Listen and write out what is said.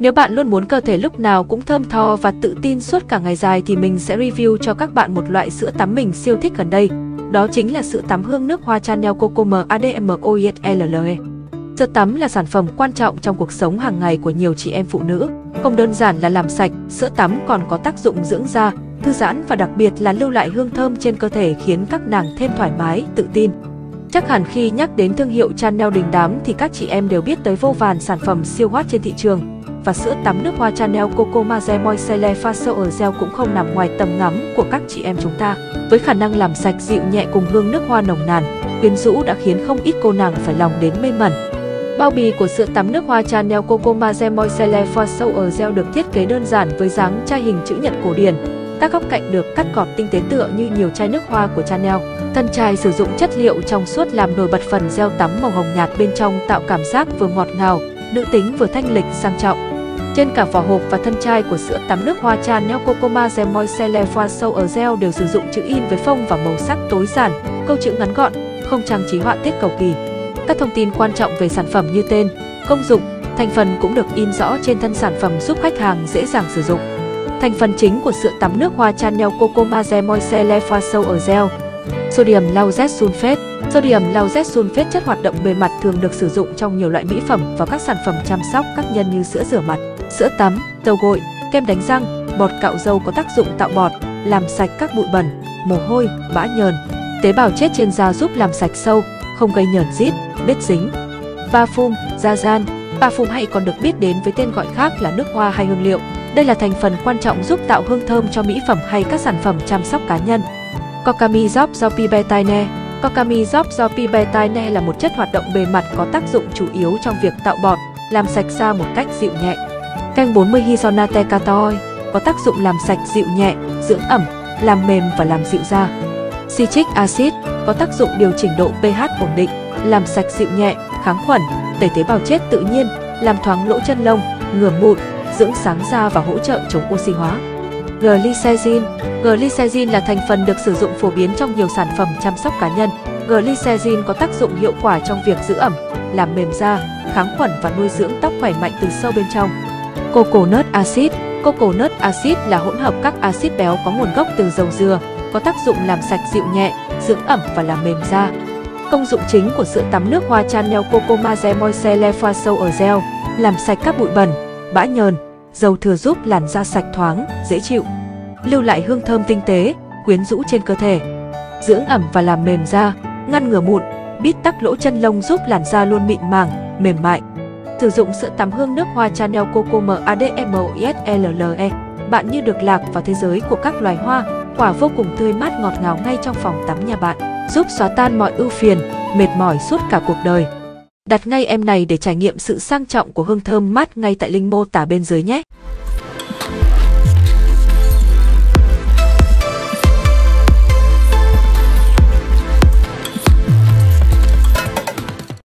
Nếu bạn luôn muốn cơ thể lúc nào cũng thơm tho và tự tin suốt cả ngày dài thì mình sẽ review cho các bạn một loại sữa tắm mình siêu thích gần đây. Đó chính là sữa tắm hương nước hoa Chanel Coco MADMOISLLE. Sữa tắm là sản phẩm quan trọng trong cuộc sống hàng ngày của nhiều chị em phụ nữ. Không đơn giản là làm sạch, sữa tắm còn có tác dụng dưỡng da, thư giãn và đặc biệt là lưu lại hương thơm trên cơ thể khiến các nàng thêm thoải mái, tự tin. Chắc hẳn khi nhắc đến thương hiệu Chanel đình đám thì các chị em đều biết tới vô vàn sản phẩm siêu hot trên thị trường. Và sữa tắm nước hoa Chanel Coco Maze Moiselle Faso ở gel cũng không nằm ngoài tầm ngắm của các chị em chúng ta. Với khả năng làm sạch dịu nhẹ cùng hương nước hoa nồng nàn, quyến rũ đã khiến không ít cô nàng phải lòng đến mê mẩn. Bao bì của sữa tắm nước hoa Chanel Coco Maze Moiselle Faso ở gel được thiết kế đơn giản với dáng chai hình chữ nhật cổ điển, các góc cạnh được cắt gọt tinh tế tựa như nhiều chai nước hoa của Chanel. Thân chai sử dụng chất liệu trong suốt làm nổi bật phần gel tắm màu hồng nhạt bên trong tạo cảm giác vừa ngọt ngào, nữ tính vừa thanh lịch sang trọng. Trên cả vỏ hộp và thân chai của sữa tắm nước hoa Chanel Cocoma Gel Moiselle Foa Sâu ở gel đều sử dụng chữ in với phông và màu sắc tối giản, câu chữ ngắn gọn, không trang trí họa tiết cầu kỳ. Các thông tin quan trọng về sản phẩm như tên, công dụng, thành phần cũng được in rõ trên thân sản phẩm giúp khách hàng dễ dàng sử dụng. Thành phần chính của sữa tắm nước hoa Chanel Coco Maze Moiselle Pha Sâu ở gel Sodium lauryl sulfate Sodium lauryl sulfate chất hoạt động bề mặt thường được sử dụng trong nhiều loại mỹ phẩm và các sản phẩm chăm sóc các nhân như sữa rửa mặt, sữa tắm, dầu gội, kem đánh răng, bọt cạo râu có tác dụng tạo bọt, làm sạch các bụi bẩn, mồ hôi, bã nhờn. Tế bào chết trên da giúp làm sạch sâu, không gây nhờn rít, bết dính. Parfum, da gian Parfum hay còn được biết đến với tên gọi khác là nước hoa hay hương liệu. Đây là thành phần quan trọng giúp tạo hương thơm cho mỹ phẩm hay các sản phẩm chăm sóc cá nhân. Kokami Job do Pibetaine Kokami Job do Pibetaine là một chất hoạt động bề mặt có tác dụng chủ yếu trong việc tạo bọt, làm sạch da một cách dịu nhẹ. Canh 40 Hisonate Katoi có tác dụng làm sạch dịu nhẹ, dưỡng ẩm, làm mềm và làm dịu da. Citric acid có tác dụng điều chỉnh độ pH ổn định, làm sạch dịu nhẹ, kháng khuẩn, tẩy tế bào chết tự nhiên, làm thoáng lỗ chân lông, ngừa mụn, dưỡng sáng da và hỗ trợ chống oxy hóa. Glycerin Glycerin là thành phần được sử dụng phổ biến trong nhiều sản phẩm chăm sóc cá nhân. Glycerin có tác dụng hiệu quả trong việc giữ ẩm, làm mềm da, kháng khuẩn và nuôi dưỡng tóc khỏe mạnh từ sâu bên trong. Coconut acid Coconut acid là hỗn hợp các axit béo có nguồn gốc từ dầu dừa, có tác dụng làm sạch dịu nhẹ, dưỡng ẩm và làm mềm da. Công dụng chính của sữa tắm nước hoa Chanel Coco Maze Moiselle Pha Sâu ở gel, làm sạch các bụi bẩn, bã nhờn, dầu thừa giúp làn da sạch thoáng, dễ chịu. Lưu lại hương thơm tinh tế, quyến rũ trên cơ thể. Dưỡng ẩm và làm mềm da, ngăn ngừa mụn, bít tắc lỗ chân lông giúp làn da luôn mịn màng, mềm mại. Sử dụng sữa tắm hương nước hoa Chanel Coco MADMOISLLE, bạn như được lạc vào thế giới của các loài hoa, quả vô cùng tươi mát ngọt ngào ngay trong phòng tắm nhà bạn, giúp xóa tan mọi ưu phiền, mệt mỏi suốt cả cuộc đời. Đặt ngay em này để trải nghiệm sự sang trọng của hương thơm mát ngay tại link mô tả bên dưới nhé.